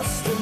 lost.